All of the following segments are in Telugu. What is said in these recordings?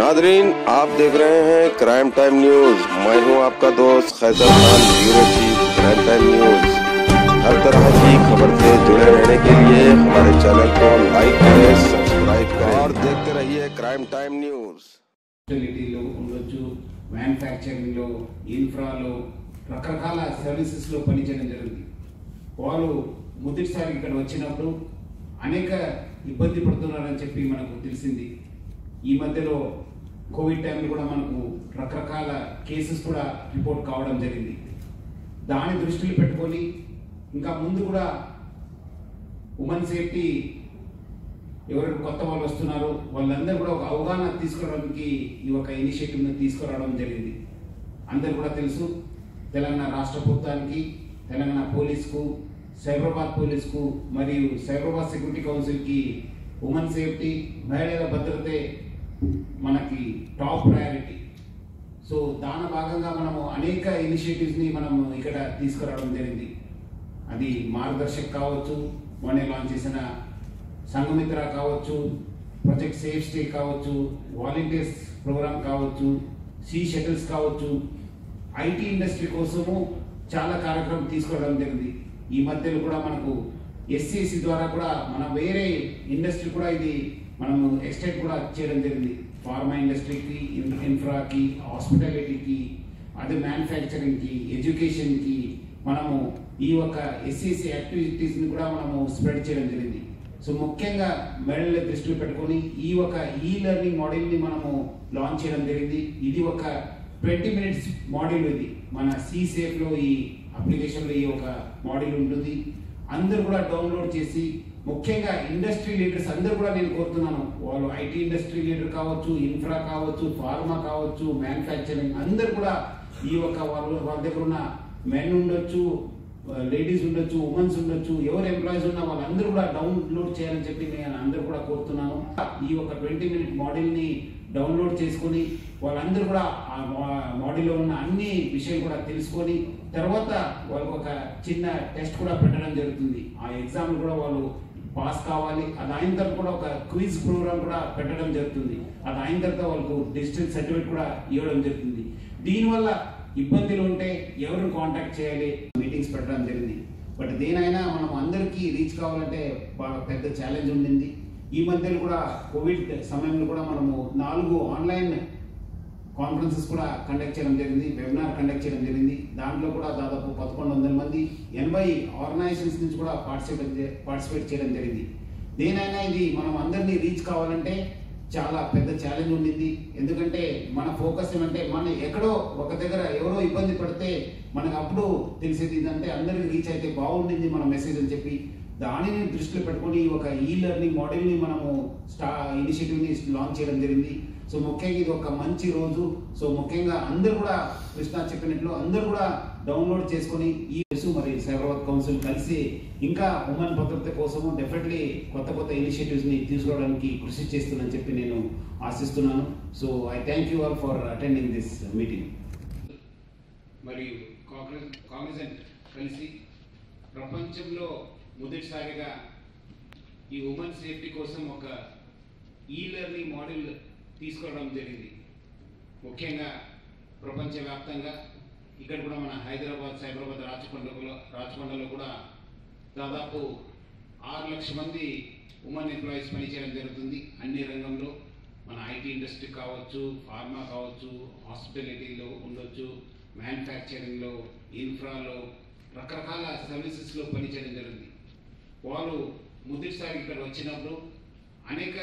नादरीन आप देख रहे हैं क्राइम टाइम न्यूज मैं हूं आपका दोस्त Qaiser Khan bureau chief crime time news हर तरह की खबर से जुड़े रहने के लिए हमारे चैनल को लाइक करें सब्सक्राइब करें और देखते रहिए क्राइम टाइम न्यूज హాస్పిటాలిటీలో ఉండొచ్చు మ్యానుఫ్యాక్చరింగ్లో ఇన్ఫ్రాలో రకరకాల సర్వీసెస్లో పనిచేయడం జరిగింది వాళ్ళు మొదటిసారి ఇక్కడ వచ్చినప్పుడు అనేక ఇబ్బంది పడుతున్నారని చెప్పి మనకు తెలిసింది ఈ మధ్యలో కోవిడ్ టైంలో కూడా మనకు రకరకాల కేసెస్ కూడా రిపోర్ట్ కావడం జరిగింది. దాని దృష్టిలో పెట్టుకొని ఇంకా ముందు కూడా ఉమెన్ సేఫ్టీ ఎవరు కొత్త వాళ్ళు వస్తున్నారో వాళ్ళందరూ కూడా ఒక అవగాహన తీసుకురావడానికి ఈ ఒక ఇనిషియేటివ్ని తీసుకురావడం జరిగింది. అందరు కూడా తెలుసు తెలంగాణ రాష్ట్ర ప్రభుత్వానికి తెలంగాణ పోలీస్కు సైబరాబాద్ పోలీస్కు మరియు సైబరాబాద్ సెక్యూరిటీ కౌన్సిల్కి ఉమెన్ సేఫ్టీ మహిళల భద్రతే మనకి టాప్ ప్రయారిటీ సో దాని భాగంగా మనము అనేక ఇనిషియేటివ్స్ని మనం ఇక్కడ తీసుకురావడం జరిగింది. అది మార్గదర్శక్ కావచ్చు మొన్నే లాంచ్ చేసిన సంఘమిత్ర కావచ్చు ప్రాజెక్ట్ సేఫ్ స్టే కావచ్చు వాలంటీర్స్ ప్రోగ్రామ్ కావచ్చు సీ షటిల్స్ కావచ్చు ఐటీ ఇండస్ట్రీ కోసము చాలా కార్యక్రమం తీసుకోవడం జరిగింది. ఈ మధ్యలో కూడా మనకు ఎస్సీసీ ద్వారా కూడా మన వేరే ఇండస్ట్రీ కూడా ఇది మనము ఎక్స్టెండ్ కూడా చేయడం జరిగింది. ఫార్మా ఇండస్ట్రీకి ఇన్- ఇన్ఫ్రాకి హాస్పిటాలిటీకి అదే మ్యానుఫ్యాక్చరింగ్కి ఎడ్యుకేషన్కి మనము ఈ యొక్క ఎస్సీసీ యాక్టివిటీస్ని కూడా మనము స్ప్రెడ్ చేయడం జరిగింది. సో ముఖ్యంగా మెడల్ దృష్టిలో పెట్టుకొని ఈ ఒక ఈ లెర్నింగ్ మోడల్ని మనము లాంచ్ చేయడం జరిగింది. ఇది ఒక ట్వంటీ మినిట్స్ మోడల్ ఇది. మన సీ సేఫ్లో ఈ అప్లికేషన్లో ఈ ఒక మోడల్ ఉంటుంది. అందరూ కూడా డౌన్లోడ్ చేసి ముఖ్యంగా ఇండస్ట్రీ లీడర్స్ అందరూ కూడా నేను కోరుతున్నాను. వాళ్ళు ఐటీ ఇండస్ట్రీ లీడర్ కావచ్చు ఇన్ఫ్రా కావచ్చు ఫార్మా కావచ్చు మ్యానుఫ్యాక్చరింగ్ అందరూ కూడా ఈ యొక్క వాళ్ళు వాళ్ళ దగ్గర ఉన్న మెన్ ఉండొచ్చు లేడీస్ ఉండొచ్చు ఉమెన్స్ ఉండొచ్చు ఎవరు ఎంప్లాయీస్ ఉన్నా వాళ్ళందరూ కూడా డౌన్లోడ్ చేయాలని చెప్పి నేను అందరూ కూడా కోరుతున్నాను. ఈ ఒక ట్వంటీ మినిట్ మోడల్ని డౌన్లోడ్ చేసుకొని వాళ్ళందరూ కూడా ఆ బాడీలో ఉన్న అన్ని విషయాలు కూడా తెలుసుకొని తర్వాత వాళ్ళకు ఒక చిన్న టెస్ట్ కూడా పెట్టడం జరుగుతుంది. ఆ ఎగ్జామ్ కూడా వాళ్ళు పాస్ కావాలి. అది అయిన తర్వాత కూడా ఒక క్విజ్ ప్రోగ్రామ్ కూడా పెట్టడం జరుగుతుంది. అది అయిన తర్వాత వాళ్ళకు డిజిటల్ సర్టిఫికేట్ కూడా ఇవ్వడం జరుగుతుంది. దీనివల్ల ఇబ్బందులు ఉంటే ఎవరు కాంటాక్ట్ చేయాలి? మీటింగ్స్ పెట్టడం జరిగింది. బట్ దేనైనా మనం అందరికీ రీచ్ కావాలంటే పెద్ద ఛాలెంజ్ ఉండింది. ఈ మధ్యలో కూడా కోవిడ్ సమయంలో కూడా మనము నాలుగు ఆన్లైన్ కాన్ఫరెన్సెస్ కూడా కండక్ట్ చేయడం జరిగింది వెబినార్ కండక్ట్ చేయడం జరిగింది. దాంట్లో కూడా దాదాపు పదకొండు వందల మంది ఎనభై ఆర్గనైజేషన్స్ నుంచి కూడా పార్టిసిపేట్ పార్టిసిపేట్ చేయడం జరిగింది. దేనైనా ఇది మనం అందరినీ రీచ్ కావాలంటే చాలా పెద్ద ఛాలెంజ్ ఉండింది. ఎందుకంటే మన ఫోకస్ ఏమంటే మన ఎక్కడో ఒక దగ్గర ఎవరో ఇబ్బంది పడితే మనకు అప్పుడు తెలిసేది ఏంటంటే అందరికి రీచ్ అయితే బాగుండింది మన మెసేజ్ అని చెప్పి దానిని దృష్టిలో పెట్టుకొని ఒక ఈ లెర్నింగ్ మోడల్ని మనము స్టా ఇనిషియేటివ్ని లాంచ్ చేయడం జరిగింది. సో ముఖ్యంగా ఇది ఒక మంచి రోజు. సో ముఖ్యంగా అందరూ కూడా కృష్ణ చెప్పినట్లు అందరూ కూడా డౌన్లోడ్ చేసుకొని ఈ ఇష్యూ మరి సైబరాబాద్ కౌన్సిల్ కలిసి ఇంకా ఉమెన్ భద్రత కోసము డెఫినెట్లీ కొత్త కొత్త ఇనిషియేటివ్స్ని తీసుకోవడానికి కృషి చేస్తుందని చెప్పి నేను ఆశిస్తున్నాను. So I thank you all for attending this meeting మరియు కాంగ్రెస్ కాంగ్రెస్ కలిసి ప్రపంచంలో మొదటిసారిగా ఈ ఉమెన్ సేఫ్టీ కోసం ఒక ఈ లెర్నింగ్ మోడల్ తీసుకోవడం జరిగింది. ముఖ్యంగా ప్రపంచవ్యాప్తంగా ఇక్కడ కూడా మన హైదరాబాద్ సైబరాబాద్ రాచకొండలో రాచకొండలో కూడా దాదాపు ఆరు లక్షల మంది ఉమెన్ ఎంప్లాయీస్ పనిచేయడం జరుగుతుంది. అన్ని రంగంలో మన ఐటీ ఇండస్ట్రీ కావచ్చు ఫార్మా కావచ్చు హాస్పిటాలిటీలో ఉండొచ్చు మ్యానుఫ్యాక్చరింగ్లో ఇన్ఫ్రాలో రకరకాల సర్వీసెస్లో పనిచేయడం జరుగుతుంది. వాళ్ళు ముద్రిస్తారు ఇక్కడ వచ్చినప్పుడు. అనేక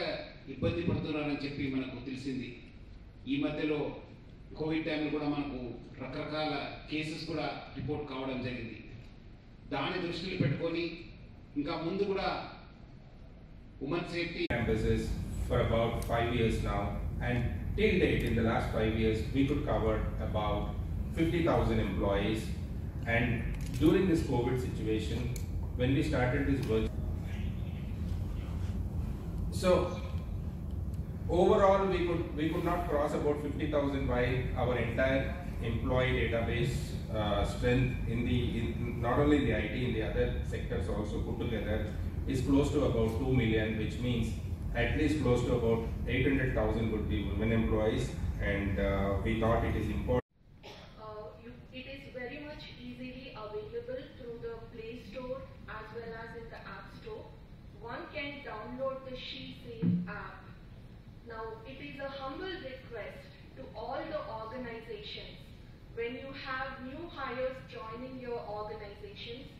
ఇబ్బంది పడుతున్నారని చెప్పి మనకు తెలిసింది. ఈ మధ్యలో కోవిడ్ టైంలో కూడా మనకు రకరకాల కేసెస్ కూడా రిపోర్ట్ కావడం జరిగింది. దాని దృష్టిని పెట్టుకొని ఇంకా ముందు కూడా women safety for about five years నా and till date in the last five years we could cover about fifty thousand employees and during this covid situation when we started this work. so overall, we could we could not cross about 50,000 by our entire employee database uh, strength in the in not only the IT in the other sectors also put together is close to about 2 million, which means at least close to about 800,000 would be women employees, and uh, we thought it is important. Uh, you, it is very much easily available through the Play Store as well as in the App Store. One can download the SheSafe app. Now, it is a humble request to all the organizations. When you have new hires joining your organizations,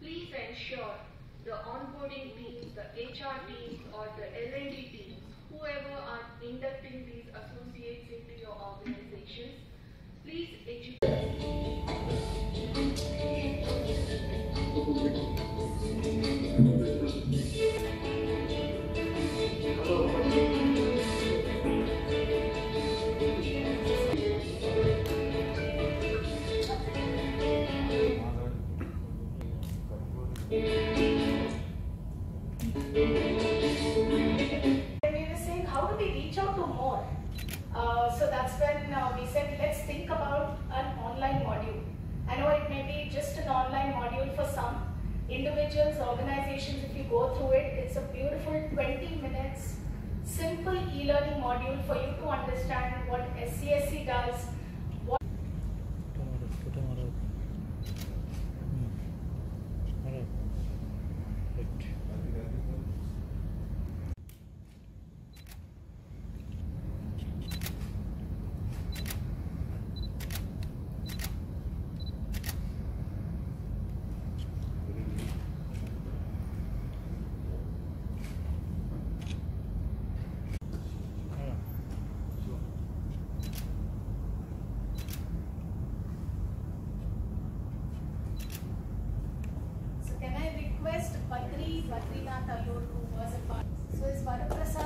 please ensure the onboarding teams, the HR teams, or the L&D teams, whoever are inducting these associates into your organizations, please educate. We were saying, how do we reach out to more? Uh, so that's when uh, we said, let's think about an online module. I know it may be just an online module for some individuals, organizations. If you go through it, it's a beautiful 20 minutes, simple e-learning module for you to understand what SCSC does, Taylor, who was a part. So his Varaprasad